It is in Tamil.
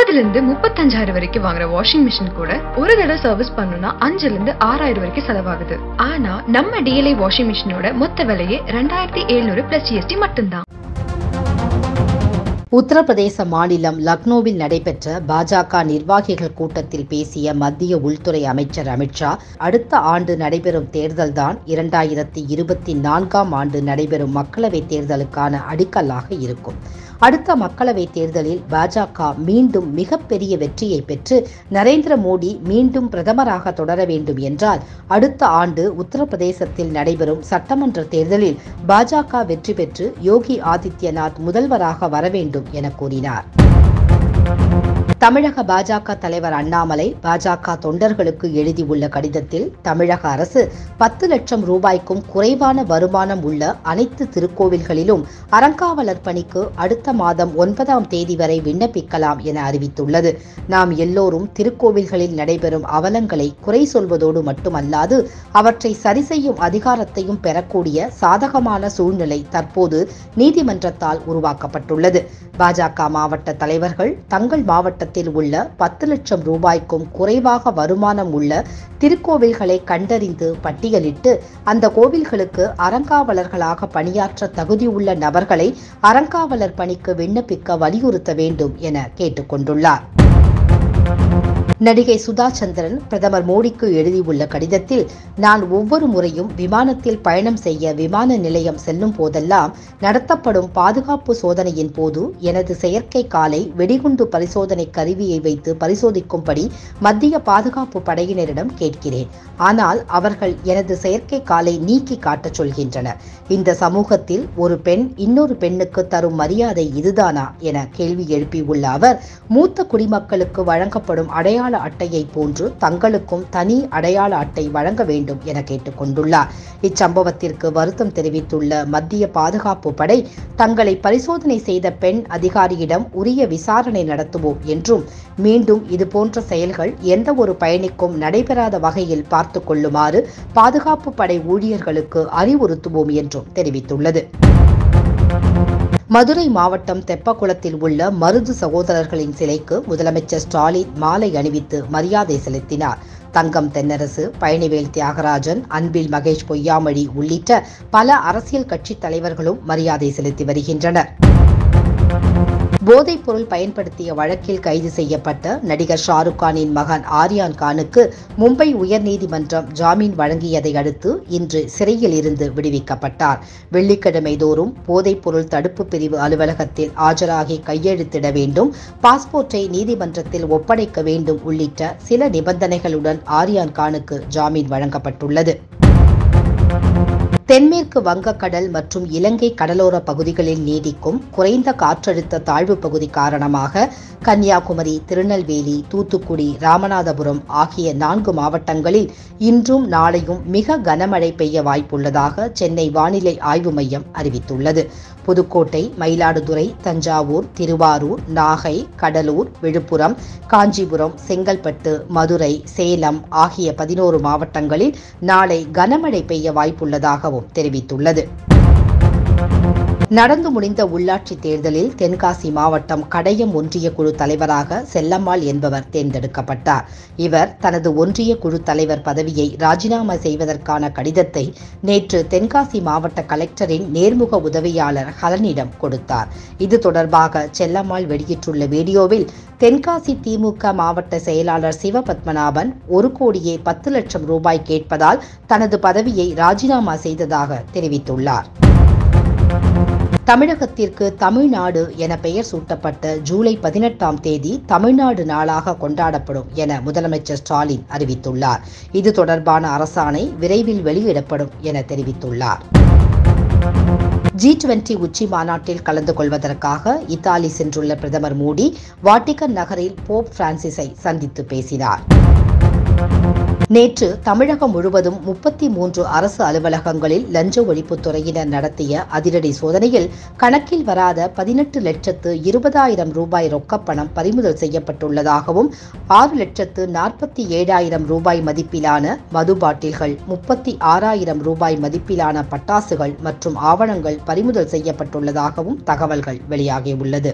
முப்பதுல இருந்து முப்பத்தஞ்சாயிரம் வரைக்கும் வாங்குற வாஷிங் மிஷின் கூட ஒரு தடவை சர்வீஸ் பண்ணணும்னா அஞ்சுல இருந்து ஆறாயிரம் வரைக்கும் செலவாகுது. ஆனா நம்ம டிஎல்ஐ வாஷிங் மிஷினோட மொத்த விலையே ரெண்டாயிரத்தி எழுநூறு பிளஸ் ஜிஎஸ்டி மட்டும்தான். உத்தரப்பிரதேச மாநிலம் லக்னோவில் நடைபெற்ற பாஜக நிர்வாகிகள் கூட்டத்தில் பேசிய மத்திய உள்துறை அமைச்சர் அமித்ஷா அடுத்த ஆண்டு நடைபெறும் தேர்தல்தான் இரண்டாயிரத்தி இருபத்தி நான்காம் ஆண்டு நடைபெறும் மக்களவைத் தேர்தலுக்கான அடிக்கல்லாக இருக்கும். அடுத்த மக்களவைத் தேர்தலில் பாஜக மீண்டும் மிகப்பெரிய வெற்றியை பெற்று நரேந்திர மோடி மீண்டும் பிரதமராக தொடர வேண்டும் என்றால் அடுத்த ஆண்டு உத்தரப்பிரதேசத்தில் நடைபெறும் சட்டமன்ற தேர்தலில் பாஜக வெற்றி பெற்று யோகி ஆதித்யநாத் முதல்வராக வர வேண்டும் என கூறினார். தமிழக பாஜக தலைவர் அண்ணாமலை பாஜக தொண்டர்களுக்கு எழுதியுள்ள கடிதத்தில் தமிழக அரசு பத்து லட்சம் ரூபாய்க்கும் குறைவான வருமானம் உள்ள அனைத்து திருக்கோவில்களிலும் அறங்காவலர் பணிக்கு அடுத்த மாதம் ஒன்பதாம் தேதி வரை விண்ணப்பிக்கலாம் என அறிவித்துள்ளது. நாம் எல்லோரும் திருக்கோவில்களில் நடைபெறும் அவலங்களை குறை சொல்வதோடு மட்டுமல்லாது அவற்றை சரி செய்யும் அதிகாரத்தையும் பெறக்கூடிய சாதகமான சூழ்நிலை தற்போது நீதிமன்றத்தால் உருவாக்கப்பட்டுள்ளது. பாஜக மாவட்ட தலைவர்கள் தங்கள் மாவட்ட மாவட்டத்தில் உள்ள பத்து லட்சம் ரூபாய்க்கும் குறைவாக வருமானம் உள்ள திருக்கோவில்களை கண்டறிந்து பட்டியலிட்டு அந்த கோவில்களுக்கு அறங்காவலர்களாக பணியாற்ற தகுதியுள்ள நபர்களை அறங்காவலர் பணிக்கு விண்ணப்பிக்க வலியுறுத்த வேண்டும் என கேட்டுக்கொண்டுள்ளார். நடிகை சுதா சந்திரன் பிரதமர் மோடிக்கு எழுதியுள்ள கடிதத்தில் நான் ஒவ்வொரு முறையும் விமானத்தில் பயணம் செய்ய விமான நிலையம் செல்லும் போதெல்லாம் நடத்தப்படும் பாதுகாப்பு சோதனையின் போது எனது செயற்கை காலை வெடிகுண்டு பரிசோதனை கருவியை வைத்து பரிசோதிக்கும்படி மத்திய பாதுகாப்பு படையினரிடம் கேட்கிறேன். ஆனால் அவர்கள் எனது செயற்கை காலை நீக்கி காட்டச் சொல்கின்றனர். இந்த சமூகத்தில் ஒரு பெண் இன்னொரு பெண்ணுக்கு தரும் மரியாதை இதுதானா? என கேள்வி எழுப்பியுள்ள அவர் மூத்த குடிமக்களுக்கு வழங்கப்படும் அடையாள அடையாள அட்டையை போன்று தங்களுக்கும் தனி அடையாள அட்டை வழங்க வேண்டும் என கேட்டுக்கொண்டுள்ளார். இச்சம்பவத்திற்கு வருத்தம் தெரிவித்துள்ள மத்திய பாதுகாப்பு படை தங்களை பரிசோதனை செய்த பெண் அதிகாரியிடம் உரிய விசாரணை நடத்துவோம் என்றும் மீண்டும் இதுபோன்ற செயல்கள் எந்த ஒரு பயணிக்கும் நடைபெறாத வகையில் பார்த்து கொள்ளுமாறு பாதுகாப்பு படை ஊழியர்களுக்கு அறிவுறுத்துவோம் என்றும் தெரிவித்துள்ளது. மதுரை மாவட்டம் தெப்பக்குளத்தில் உள்ள மருது சகோதரர்களின் சிலைக்கு முதலமைச்சர் ஸ்டாலின் மாலை அணிவித்து மரியாதை செலுத்தினார். தங்கம் தென்னரசு பழனிவேல் தியாகராஜன் அன்பில் மகேஷ் பொய்யாமொழி உள்ளிட்ட பல அரசியல் கட்சித் தலைவர்களும் மரியாதை செலுத்தி வருகின்றனர். போதைப் பொருள் பயன்படுத்திய வழக்கில் கைது செய்யப்பட்ட நடிகர் ஷாருக் கானின் மகன் ஆரியான் கானுக்கு மும்பை உயர்நீதிமன்றம் ஜாமீன் வழங்கியதை அடுத்து இன்று சிறையில் இருந்து விடுவிக்கப்பட்டார். வெள்ளிக்கிழமை தோறும் போதைப் பொருள் தடுப்பு பிரிவு அலுவலகத்தில் ஆஜராகி கையெழுத்திட வேண்டும் பாஸ்போர்ட்டை நீதிமன்றத்தில் ஒப்படைக்க வேண்டும் உள்ளிட்ட சில நிபந்தனைகளுடன் ஆரியான் கானுக்கு ஜாமீன் வழங்கப்பட்டுள்ளது. தென்மேற்கு வங்கக்கடல் மற்றும் இலங்கை கடலோர பகுதிகளில் நீடிக்கும் குறைந்த காற்றழுத்த தாழ்வு பகுதி காரணமாக கன்னியாகுமரி திருநெல்வேலி தூத்துக்குடி ராமநாதபுரம் ஆகிய நான்கு மாவட்டங்களில் இன்றும் நாளையும் மிக கனமழை பெய்ய வாய்ப்புள்ளதாக சென்னை வானிலை ஆய்வு மையம் அறிவித்துள்ளது. புதுக்கோட்டை மயிலாடுதுறை தஞ்சாவூர் திருவாரூர் நாகை கடலூர் விழுப்புரம் காஞ்சிபுரம் செங்கல்பட்டு மதுரை சேலம் ஆகிய பதினோரு மாவட்டங்களில் நாளை கனமழை பெய்ய வாய்ப்புள்ளதாகவும் தெரிவித்துள்ளது. நடந்து முடிந்த உள்ளாட்சி தேர்தலில் தென்காசி மாவட்டம் கடையம் ஒன்றிய குழு தலைவராக செல்லம்மாள் என்பவர் தேர்ந்தெடுக்கப்பட்டார். இவர் தனது ஒன்றிய குழு தலைவர் பதவியை ராஜினாமா செய்வதற்கான கடிதத்தை நேற்று தென்காசி மாவட்ட கலெக்டரின் நேர்முக உதவியாளர் ஹலனிடம் கொடுத்தார். இது தொடர்பாக செல்லம்மாள் வெளியிட்டுள்ள வீடியோவில் தென்காசி திமுக மாவட்ட செயலாளர் சிவபத்மநாபன் ஒரு கோடியே பத்து லட்சம் ரூபாய் கேட்பதால் தனது பதவியை ராஜினாமா செய்ததாக தெரிவித்துள்ளார். தமிழகத்திற்கு தமிழ்நாடு என பெயர் சூட்டப்பட்ட ஜூலை பதினெட்டாம் தேதி தமிழ்நாடு நாளாக கொண்டாடப்படும் என முதலமைச்சர் ஸ்டாலின் அறிவித்துள்ளார். இது தொடர்பான அரசாணை விரைவில் வெளியிடப்படும் என தெரிவித்துள்ளார். ஜி டுவெண்டி உச்சி மாநாட்டில் கலந்து கொள்வதற்காக இத்தாலி சென்றுள்ள பிரதமர் மோடி வாட்டிகன் நகரில் போப் பிரான்சிஸை சந்தித்து பேசினார். நேற்று தமிழகம் முழுவதும் முப்பத்தி மூன்று அரசு அலுவலகங்களில் லஞ்ச ஒழிப்புத்துறையினர் நடத்திய அதிரடி சோதனையில் கணக்கில் வராத பதினெட்டு லட்சத்து இருபதாயிரம் ரூபாய் ரொக்கப்பணம் பறிமுதல் செய்யப்பட்டுள்ளதாகவும் ஆறு லட்சத்து நாற்பத்தி ஏழாயிரம் ரூபாய் மதிப்பிலான மது பாட்டில்கள் முப்பத்தி ஆறாயிரம் ரூபாய் மதிப்பிலான பட்டாசுகள் மற்றும் ஆவணங்கள் பறிமுதல் செய்யப்பட்டுள்ளதாகவும் தகவல்கள் வெளியாகியுள்ளது.